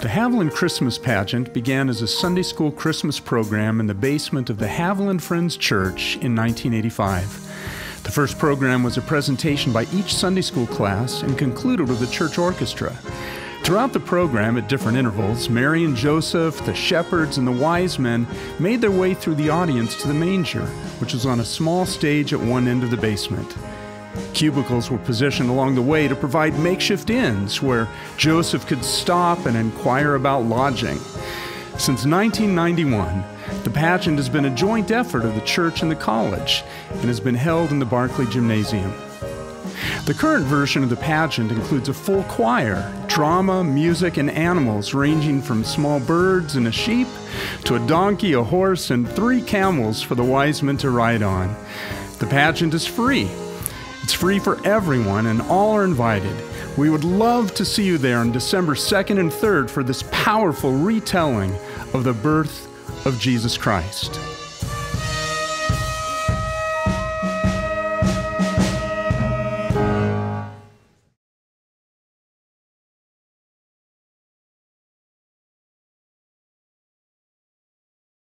The Haviland Christmas pageant began as a Sunday school Christmas program in the basement of the Haviland Friends Church in 1985. The first program was a presentation by each Sunday school class and concluded with a church orchestra. Throughout the program, at different intervals, Mary and Joseph, the shepherds, and the wise men made their way through the audience to the manger, which was on a small stage at one end of the basement. Cubicles were positioned along the way to provide makeshift inns where Joseph could stop and inquire about lodging. Since 1991, the pageant has been a joint effort of the church and the college and has been held in the Barclay Gymnasium. The current version of the pageant includes a full choir, drama, music, and animals ranging from small birds and a sheep to a donkey, a horse, and three camels for the wise men to ride on. The pageant is free. It's free for everyone, and all are invited. We would love to see you there on December 2nd and 3rd for this powerful retelling of the birth of Jesus Christ.